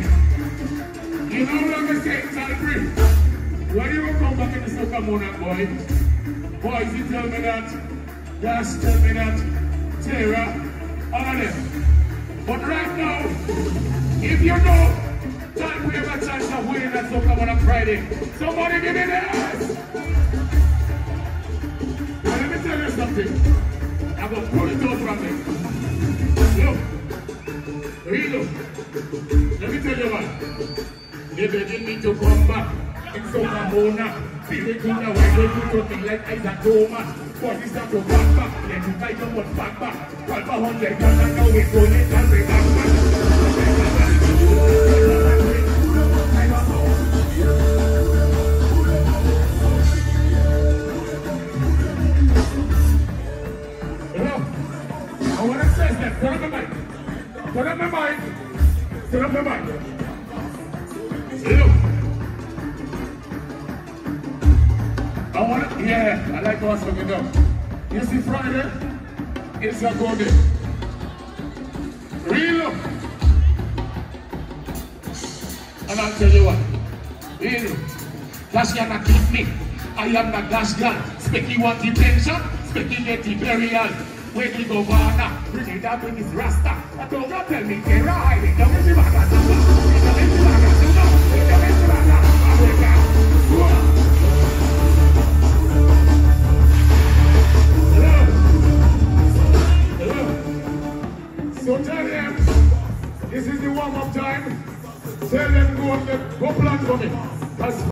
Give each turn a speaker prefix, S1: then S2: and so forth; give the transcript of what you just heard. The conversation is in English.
S1: breathe. You no longer say shall breathe. When you come back in the Soca Monarch, boy, boys, you tell me that, Dash tell me that, Tara, all of them. But right now, if you know that we have a chance of winning that Soca Monarch Friday, somebody give me that. Look. Let me tell you what. They begging me to come back in Soca Monarch. Feel it in the way they do something like Isaac Roma. But it's not to back back. Then you fight them with back back. A hundred gun and now going it and we back I want to say that. Put up the mic. Put up the mic. Put up the mic. I want to, yeah, I like what's looking up. You see Friday? It's a good day. Real look. And I'll tell you what. Real. That's gonna keep me. I am the gas gun. Speaking what the pension, speaking get the burial we go Ghana? Bring it up, bring it Rasta. I don't know, tell me, get right. Don't me back So tell them, this is the warm-up time. Tell them go on the go plan for me.